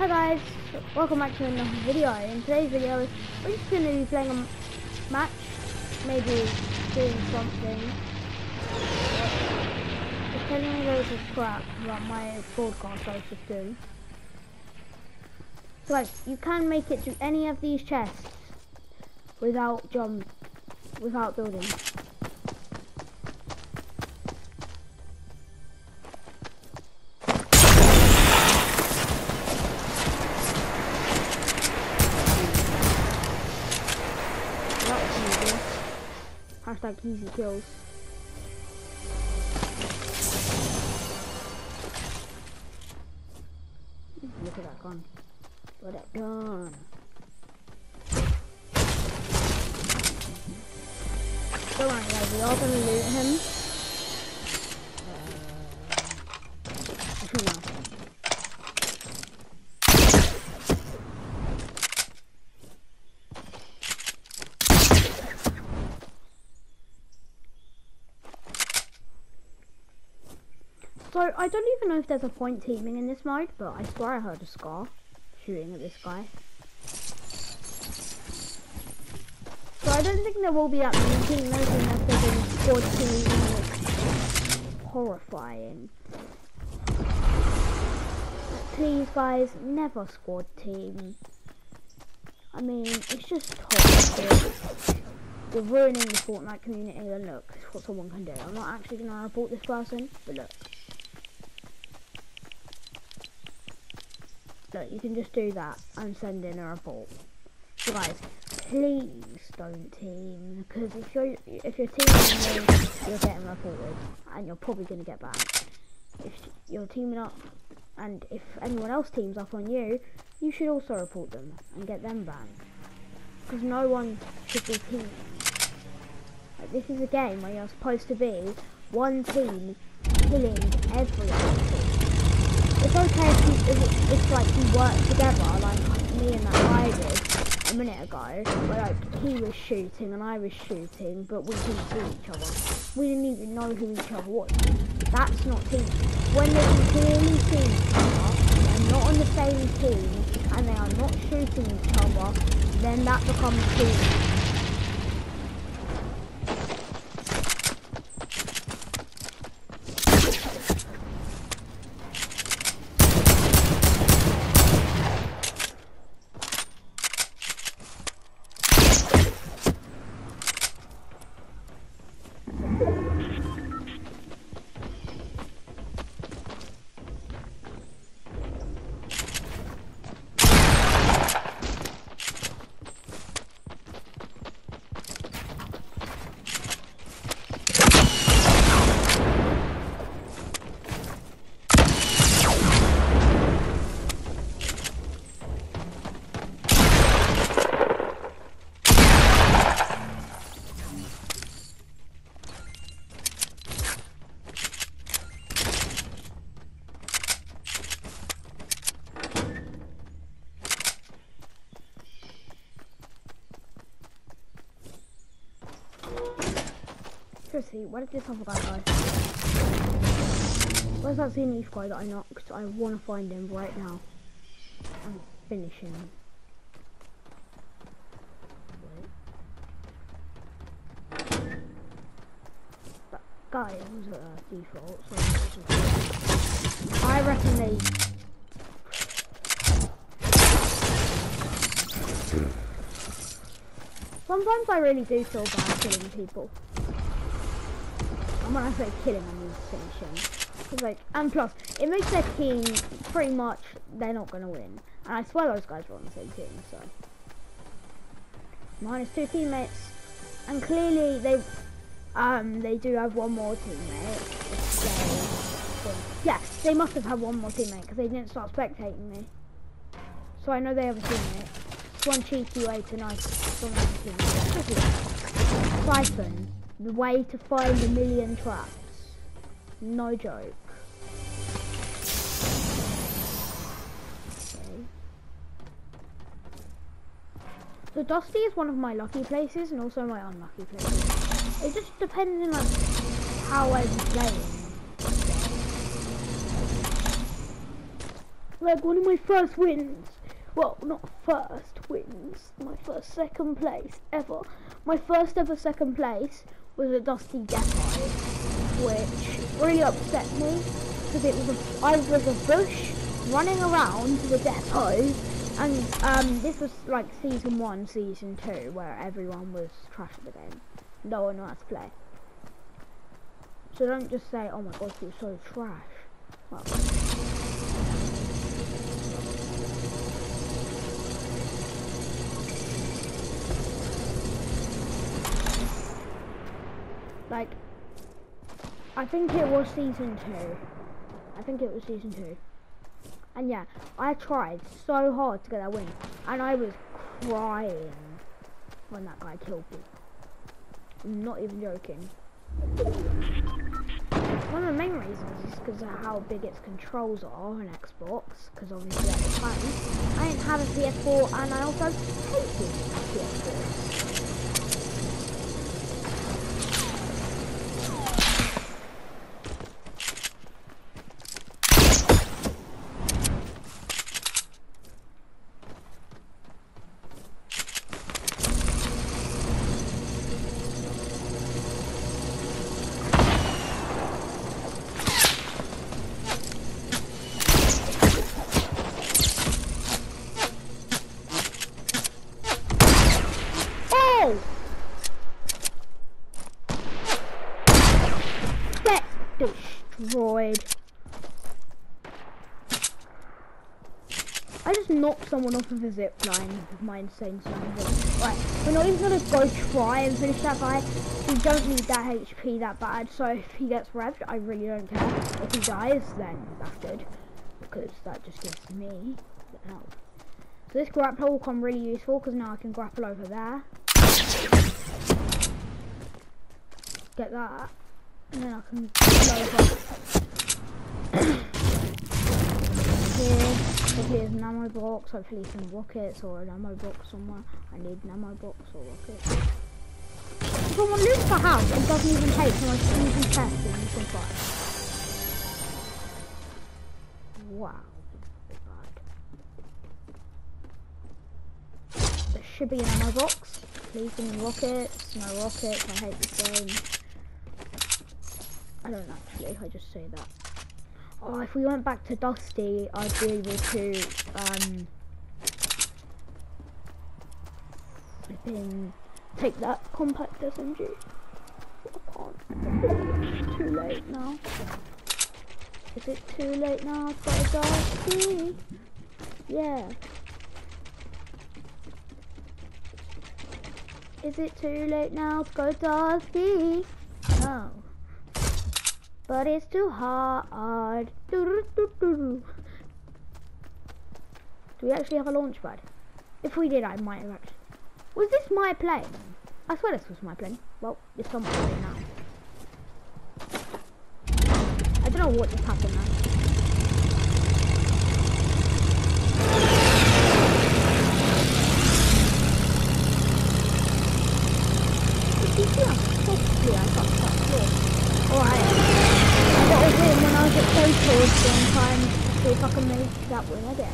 Hi guys, welcome back to another video. In today's video, we're just going to be playing a match, maybe doing something. Just telling me loads crap about my broadcast I was just doing. So you can make it to any of these chests without jump, without building. Hashtag easy kills. Look at that gun. Look at that gun. Don't worry guys, we are gonna loot him. Uh, actually no. So I don't even know if there's a point teaming in this mode, but I swear I heard a scar shooting at this guy. So I don't think there will be that many teammates unless there's a squad team. It's horrifying. Please guys, never squad team. I mean, it's just toxic. You're ruining the Fortnite community and look, it's what someone can do. I'm not actually going to report this person, but look. Look, you can just do that and send in a report. So guys, please don't team because if you're if you're teaming me, you're getting reported and you're probably gonna get banned. If you're teaming up and if anyone else teams up on you, you should also report them and get them banned. Because no one should be teaming. Like, this is a game where you're supposed to be one team killing every other team it's okay if, you, if, if like you work together, like me and that guy did a minute ago, where like he was shooting and I was shooting, but we didn't see each other. We didn't even know who each other was. That's not team. When they can clearly see each other, they're not on the same team, and they are not shooting each other, then that becomes team. Seriously, where did this other guy go? Where's that Zenith guy that I knocked? I want to find him right now. And finish him. That guy was a default, so I reckon they... Sometimes I really do feel bad killing people. And when I say killing, I mean finishing. Cause like, and plus, it makes their team pretty much they're not gonna win. And I swear those guys were on the same team, so minus two teammates, and clearly they, um, they do have one more teammate. They, yeah, they must have had one more teammate because they didn't start spectating me. So I know they have a teammate. It's one cheeky way to nice. Siphon the way to find a million traps. No joke. Okay. So Dusty is one of my lucky places and also my unlucky places. It just depends on like how I'm playing. like one of my first wins. Well, not first wins. My first second place ever. My first ever second place was a Dusty Depot, which really upset me because it was a, I was a bush running around the depot and um, this was like season one, season two, where everyone was trash at the game. No one how to play. So don't just say, oh my god, you're so trash. Well, like, I think it was season two. I think it was season two. And yeah, I tried so hard to get that win. And I was crying when that guy killed me. I'm not even joking. One of the main reasons is because of how big its controls are on Xbox. Because obviously I didn't have a PS4 and I also hated PS4. Destroyed. I just knocked someone off of a zip line with my insane sound. Right, we're not even gonna go try and finish that guy. We don't need that HP that bad, so if he gets revved, I really don't care. If he dies, then that's good. Because that just gives me the help. So this grapple will come really useful because now I can grapple over there. Get that. And then I can go Here, there's an ammo box, hopefully some rockets or an ammo box somewhere. I need an ammo box or rockets. Someone loots the house and doesn't even take my easy test and you can fire. Wow. There should be an ammo box. Please give me rockets. No rockets. I hate this game. I don't actually, I just say that. Oh, if we went back to Dusty, I'd be able to, um, flipping take that compact SMG. It's too late now. Is it too late now for Dusty? Yeah. Is it too late now to go Dusty? No but it's too hard. Do, do, do, do we actually have a launch pad? If we did, I might have actually. Was this my plane? I swear this was my plane. Well, it's someone's plane now. I don't know what just happened now. Hopefully I got Alright what was it when I was at Photos one time to see if I can make that win again.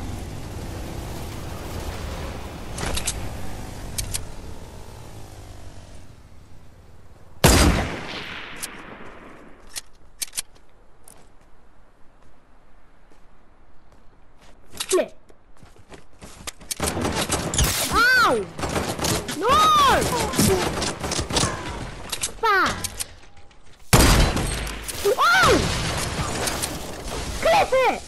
Flip. Ow! No! it!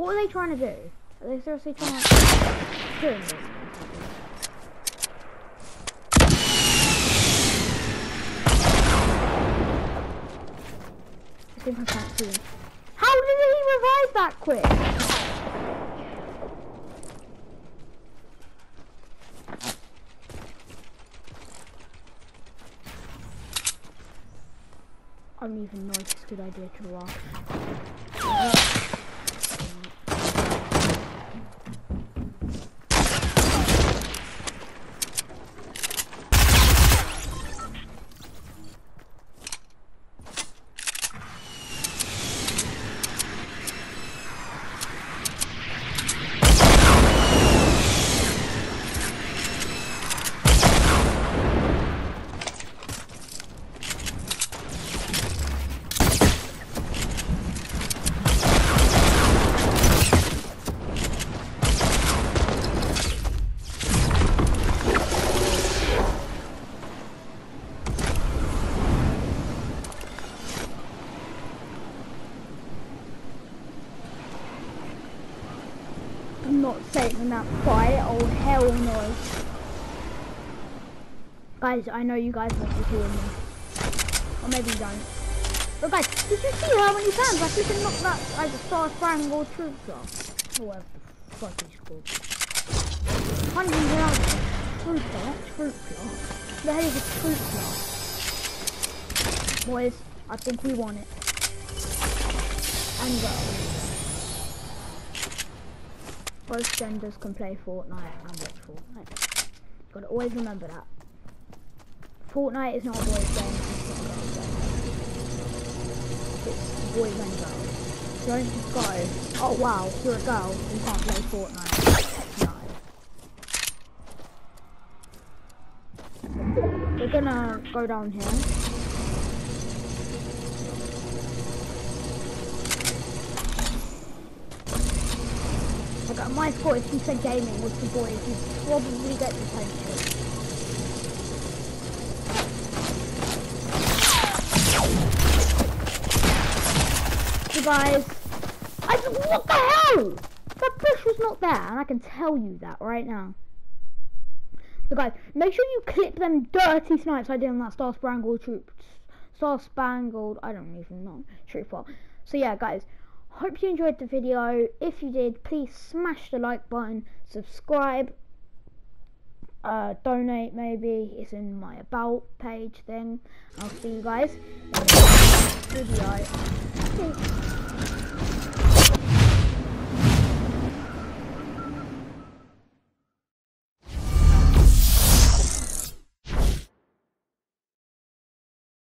What are they trying to do? Are they seriously trying to do it? How did he revive that quick? I don't even know if it's a good idea to rush. Take them out fight. Oh hell no. Guys, I know you guys want to hear me. Or maybe you don't. But guys, did you see how many times I freaking knocked that I like Star Spangled Trooper? Or oh, whatever the fuck he's called. Hundred thousand. Trooper, Trooper. The hell is a Trooper? Boys, I think we want it. And girls. Both genders can play Fortnite and watch Fortnite. Gotta always remember that. Fortnite is not a boys game, it's a game. Boys and girls. Don't just go, oh wow, you're a girl, you can't play Fortnite. No. We're gonna go down here. Like, my score, if you said gaming with the boys, you'd probably get the detention. So guys, I what the hell? That bush was not there, and I can tell you that right now. So guys, make sure you clip them dirty snipes I did on that Star Spangled Troop, Star Spangled, I don't even know, Troop 4. So yeah, guys, hope you enjoyed the video. If you did, please smash the like button, subscribe, uh, donate maybe. It's in my about page thing. I'll see you guys in the next video.